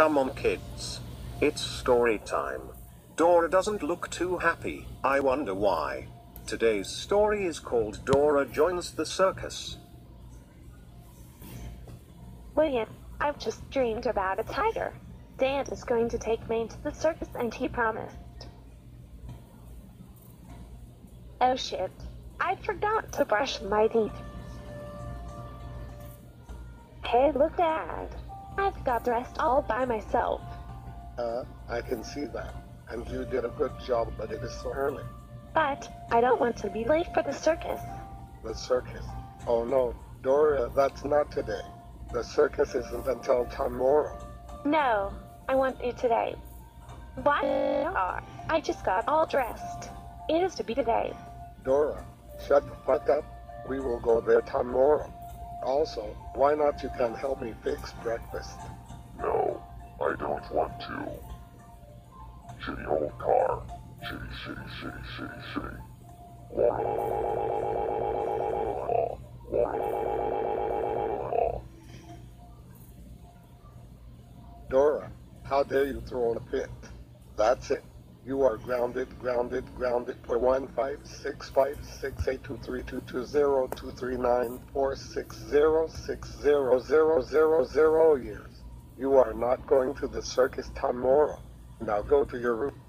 Come on, kids. It's story time. Dora doesn't look too happy. I wonder why. Today's story is called Dora Joins the Circus. William, I've just dreamed about a tiger. Dan is going to take me to the circus and he promised. Oh shit. I forgot to brush my teeth. Hey, look, Dad. I've got dressed all by myself. Uh, I can see that. And you did a good job, but it is so early. But I don't want to be late for the circus. The circus. Oh no, Dora, that's not today. The circus isn't until tomorrow. No, I want you today. What? I just got all dressed. It is to be today. Dora, shut the fuck up. We will go there tomorrow. Also, why not you come help me fix breakfast? No, I don't want to. Shitty old car. Shitty, shitty, shitty, shitty, shitty. Wah, wah. Dora, how dare you throw in a fit? That's it. You are grounded, grounded, grounded one five six five six eight two three two two zero two three nine four six zero six zero zero zero zero years. You are not going to the circus tomorrow. Now go to your room.